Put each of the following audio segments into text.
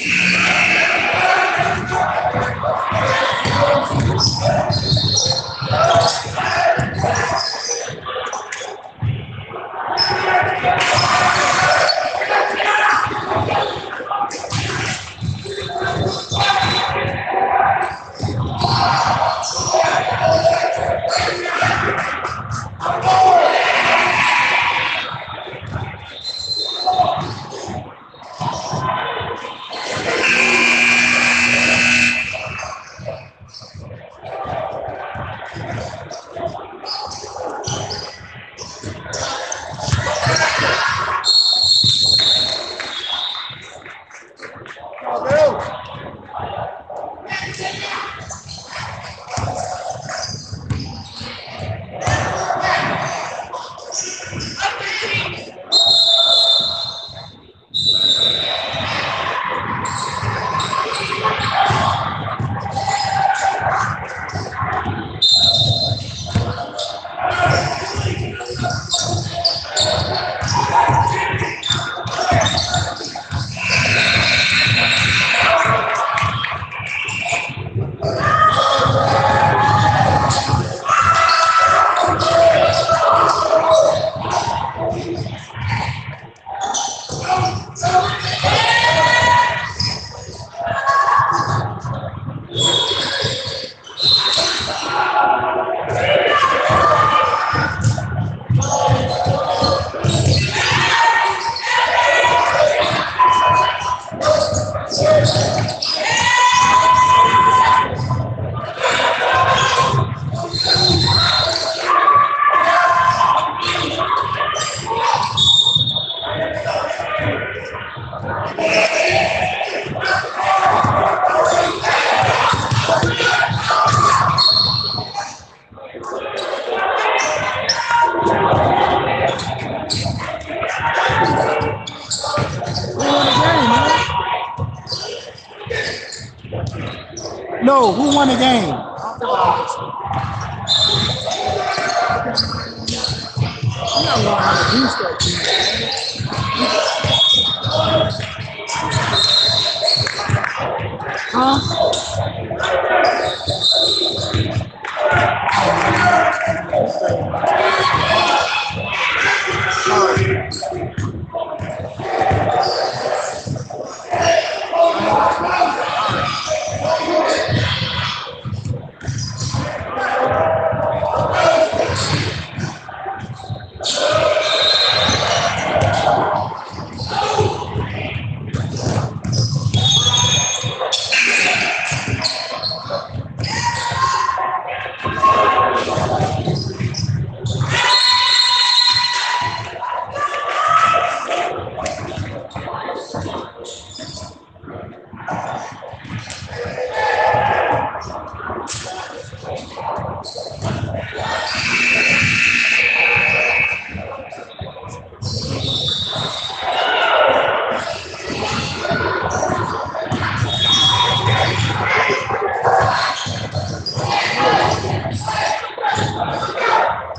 No, who won the game?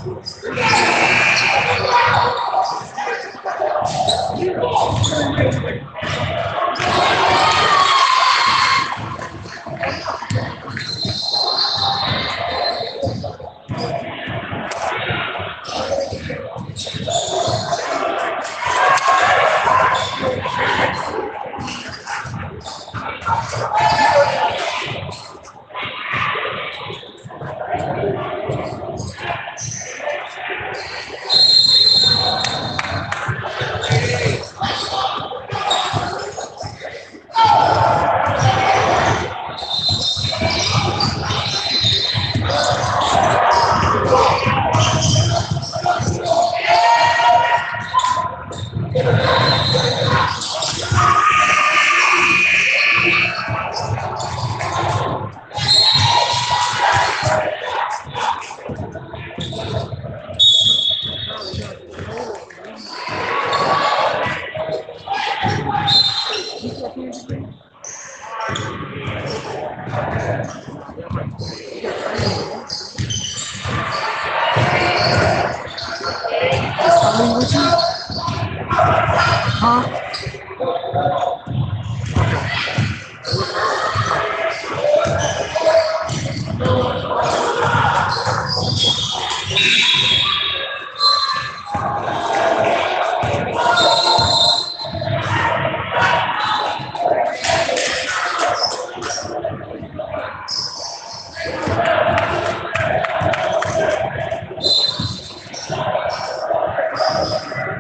Yeah.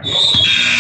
Yeah.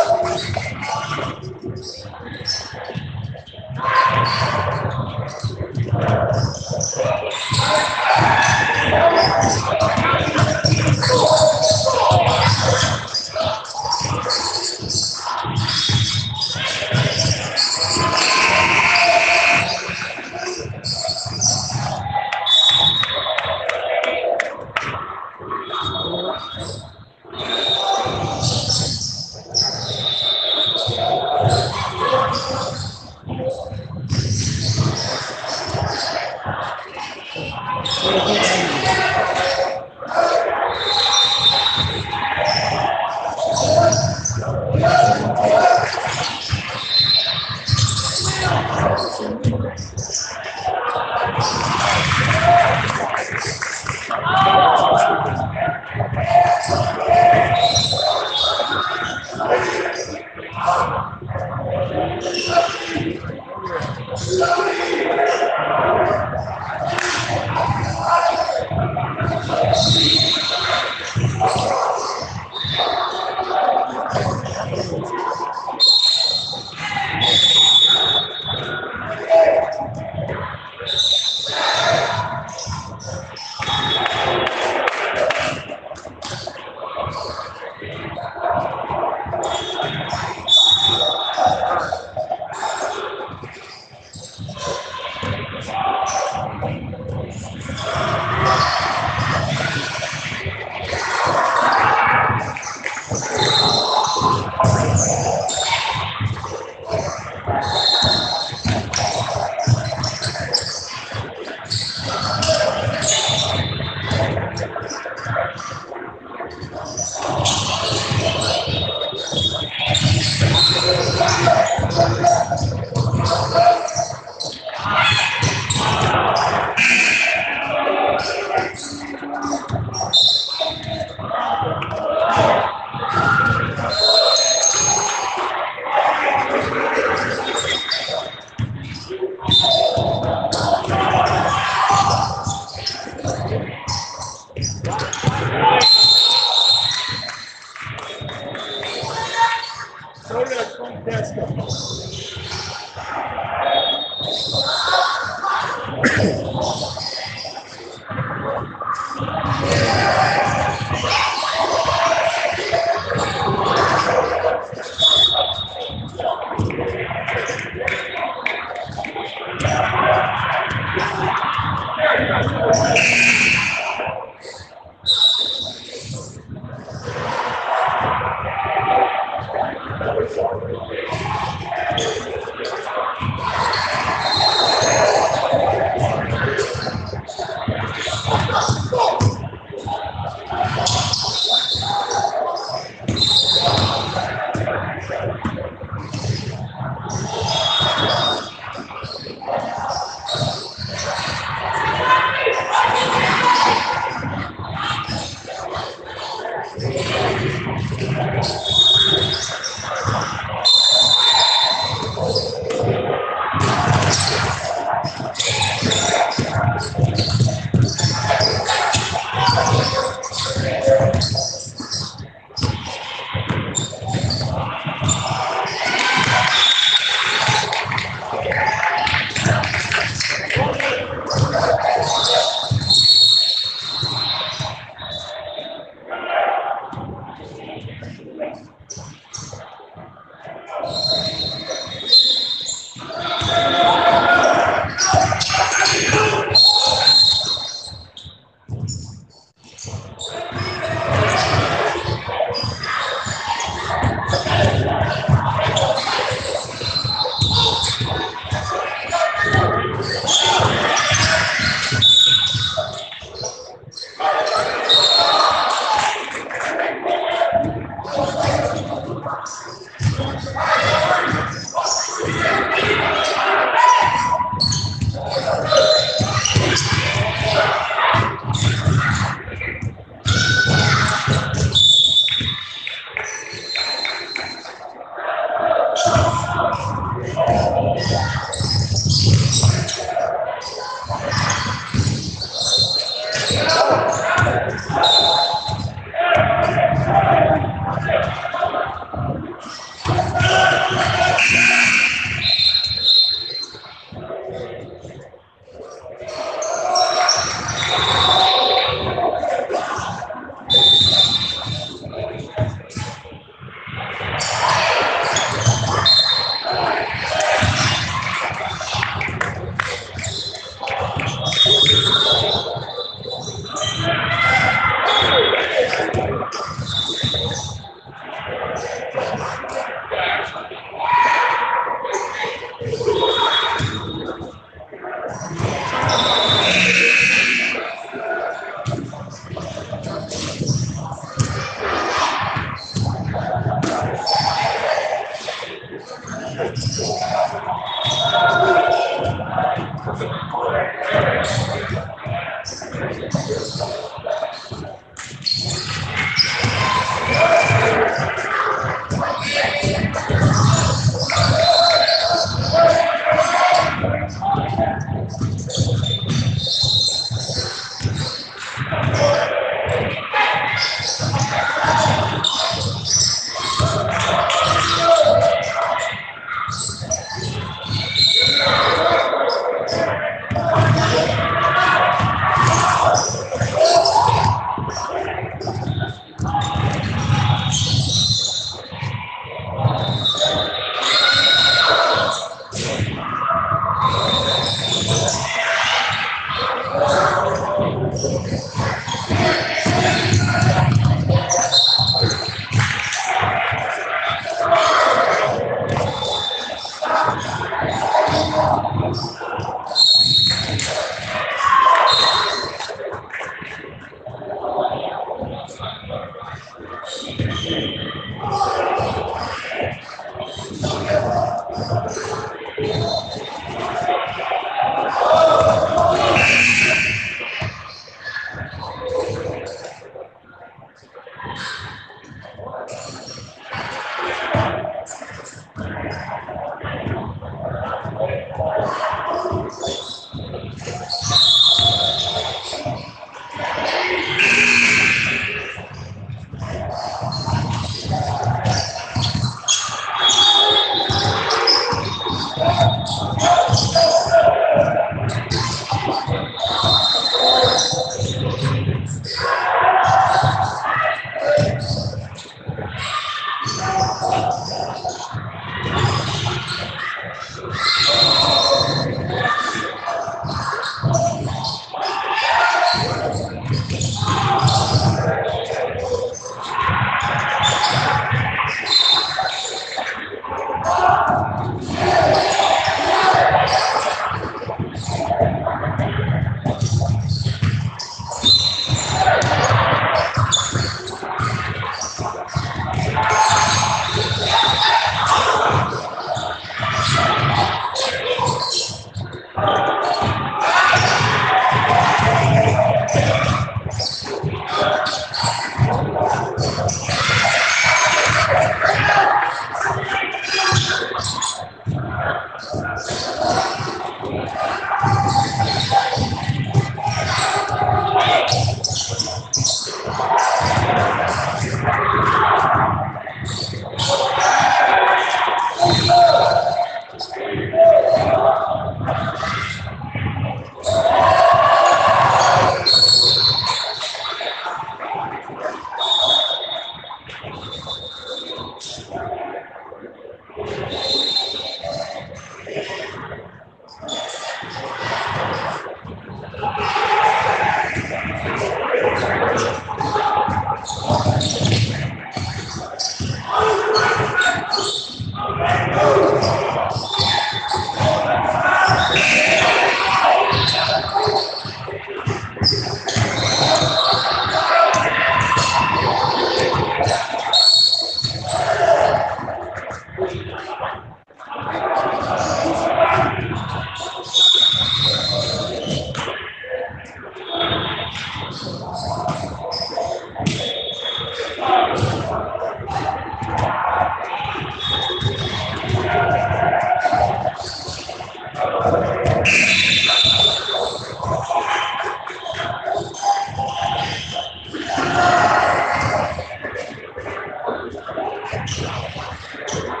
Tchau.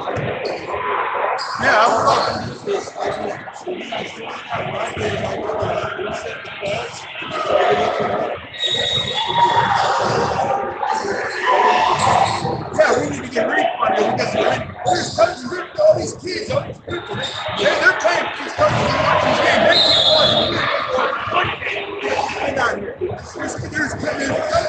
Yeah, I Yeah, we need to get ready for it. We got some ready. There's tons of to all these kids. They, they're playing these fucking watching. They keep watching. Here. There's, there's, there's, there's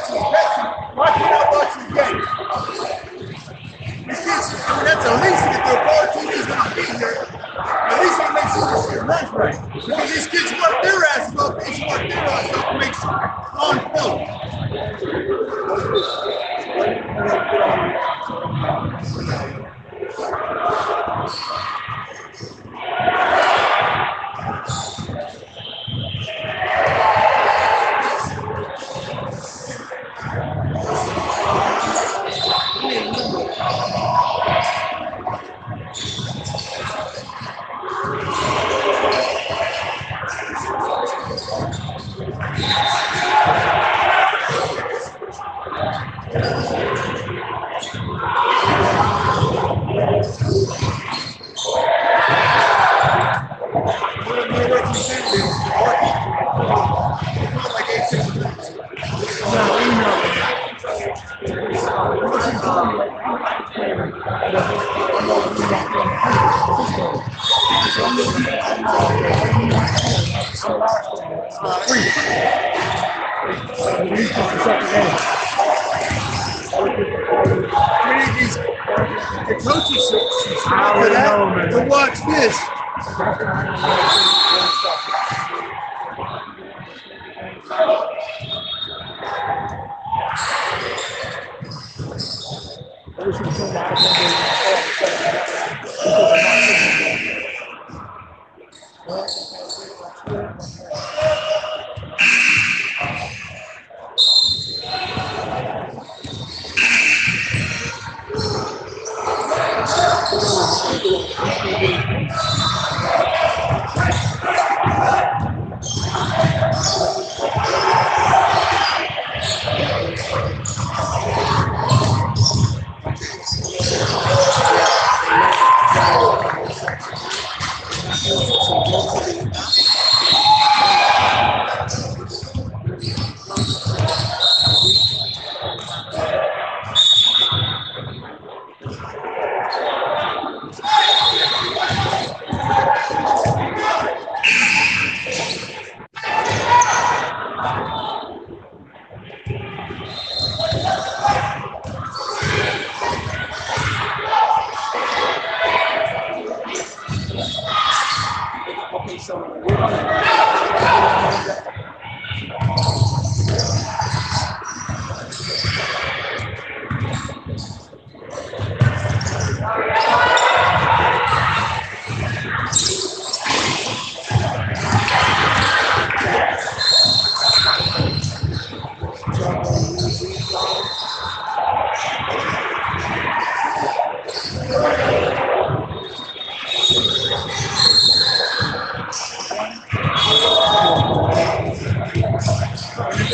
Hoje o Gilmar também.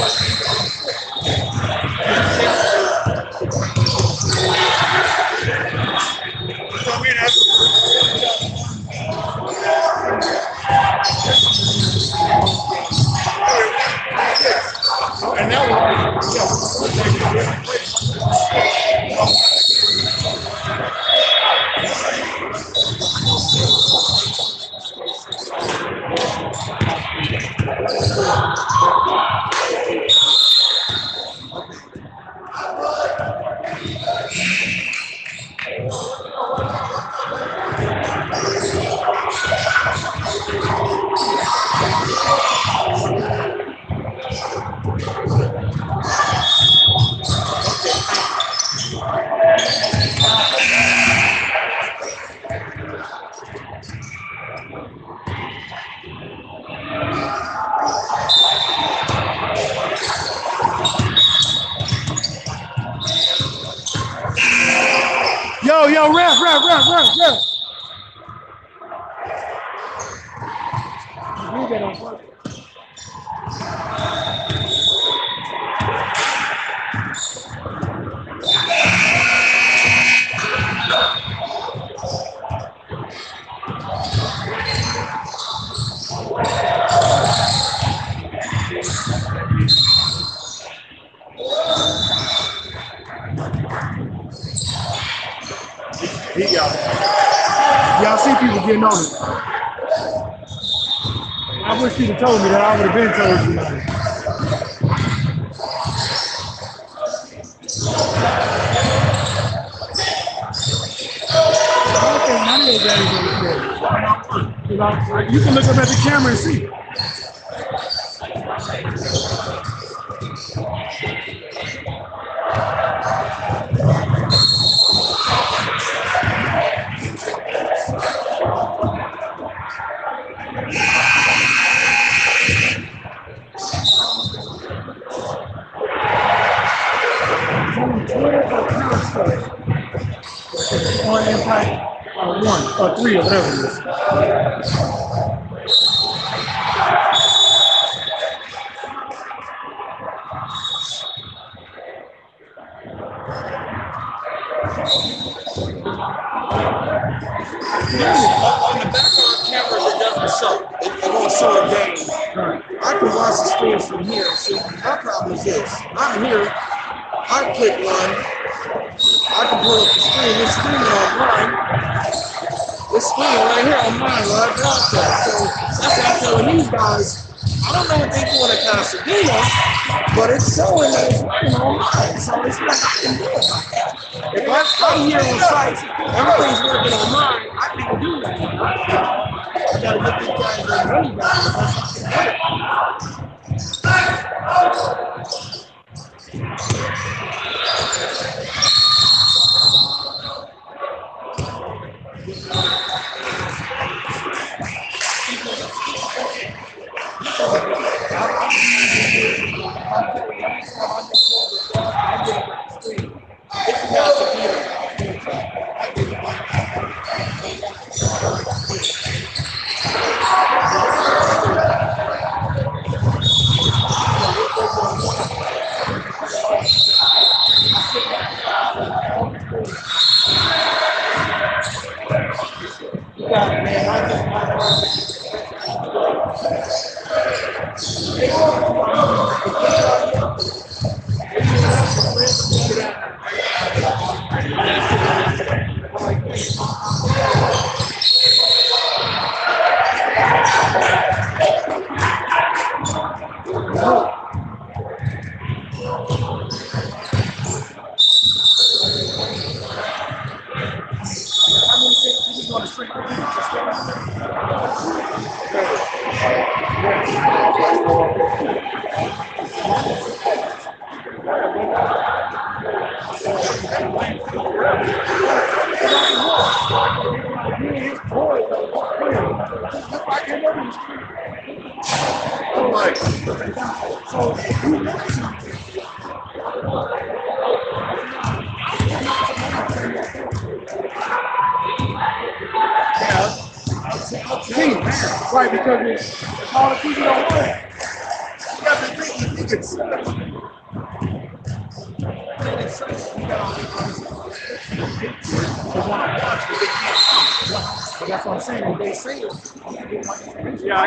pasa. on the You can look up at the camera and see. one year was like, everybody's working on mine. I can't do that. I gotta get these guys on.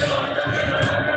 Don't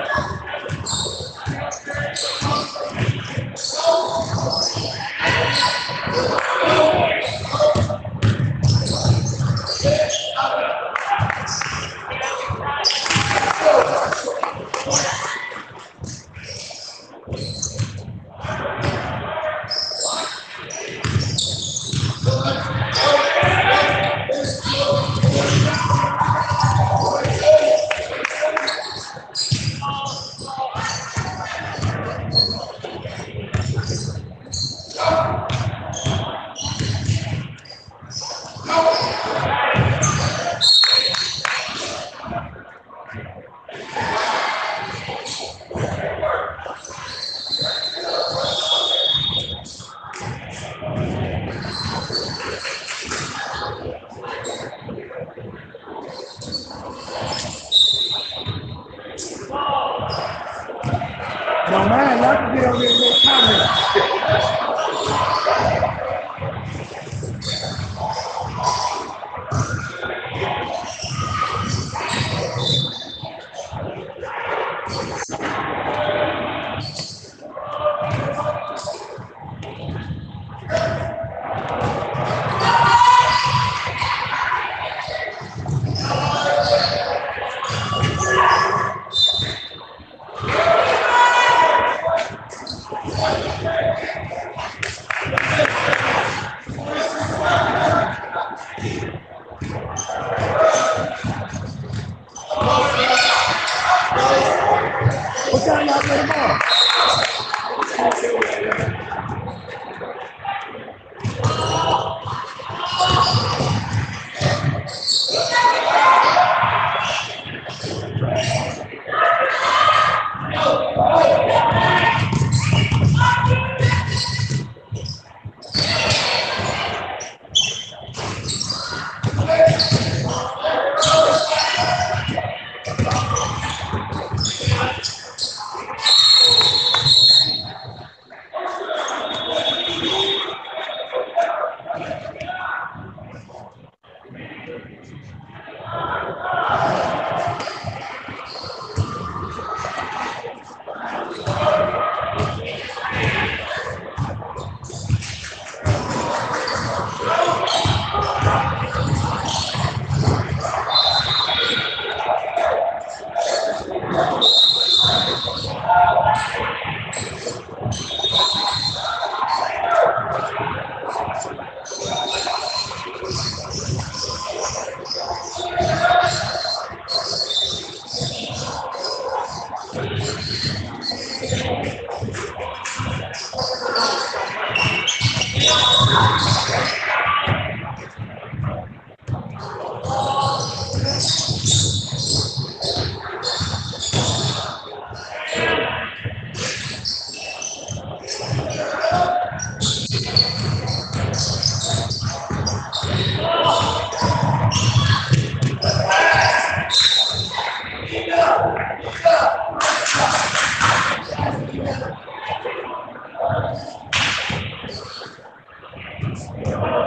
Thanks.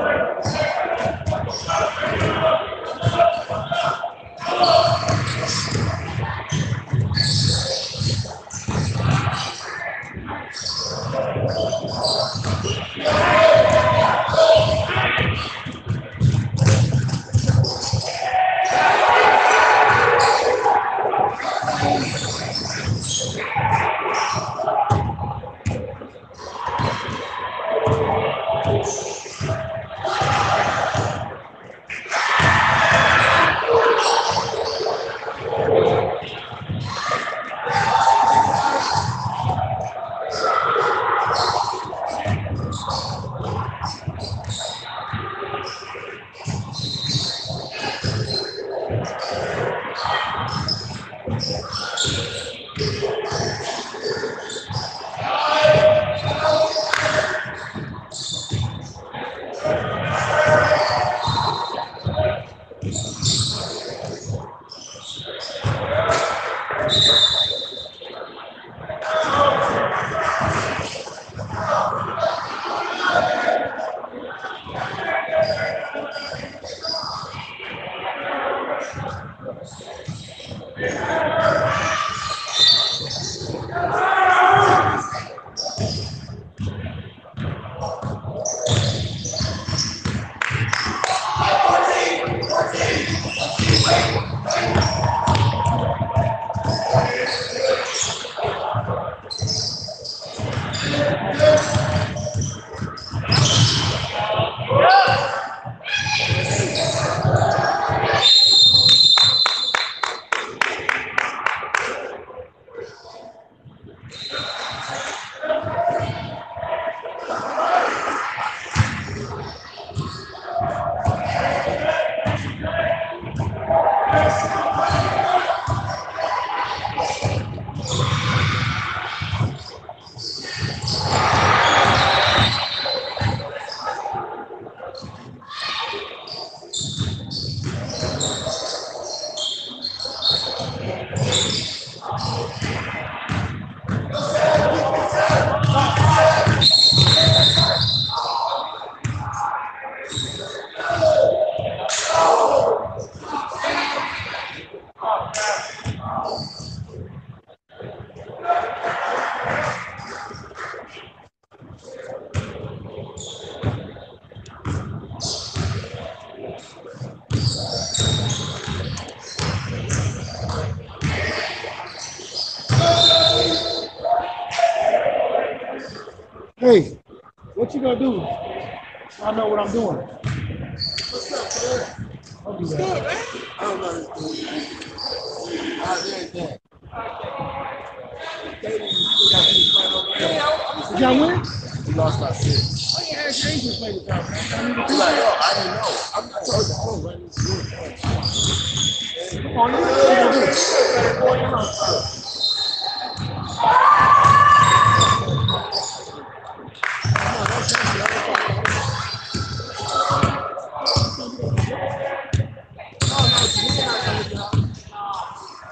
gonna do?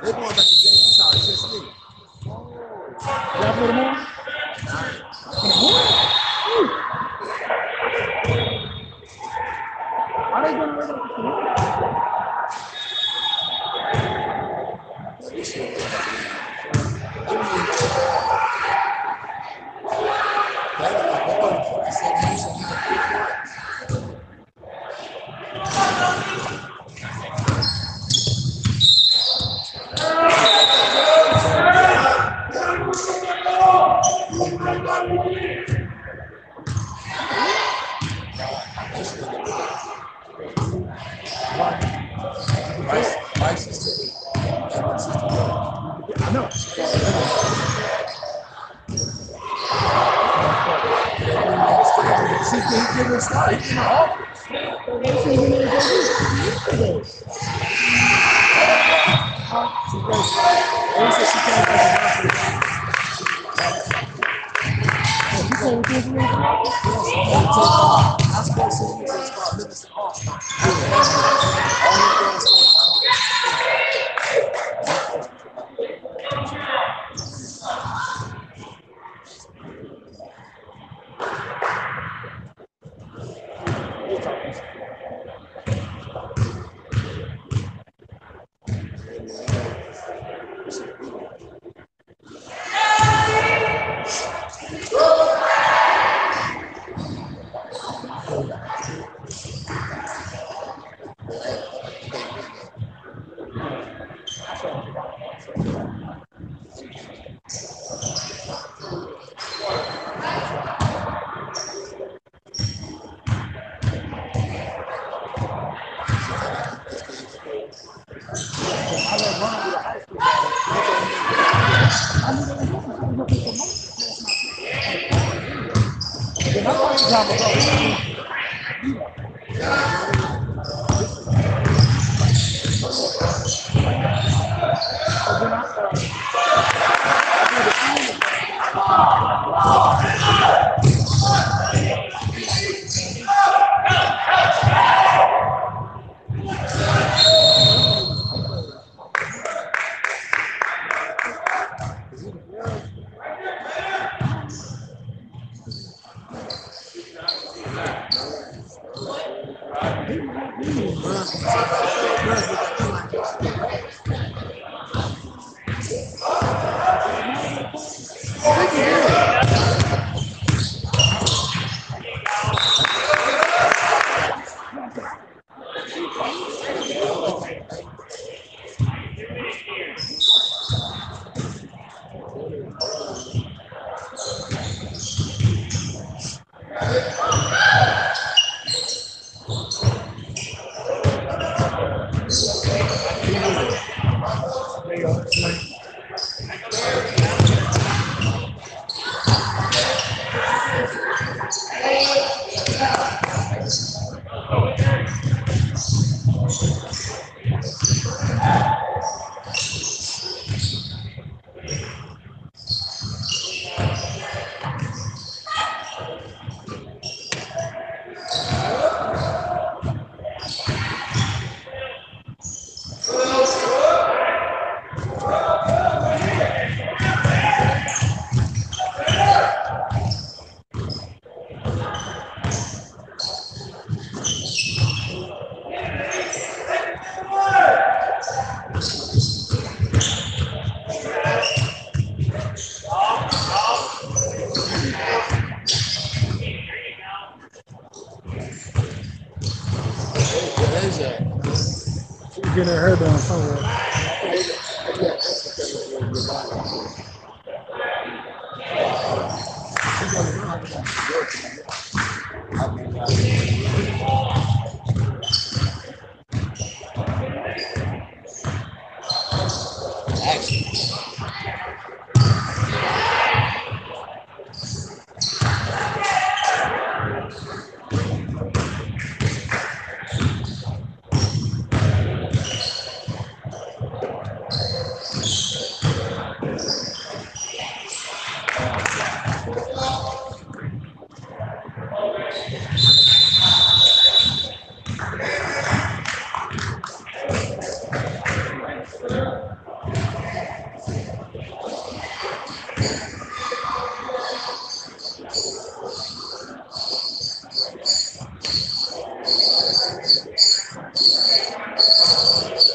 Réponds à ta question, ça, c'est ce Oh, y a.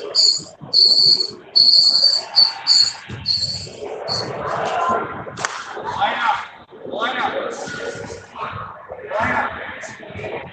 Line up. Line up. Line up.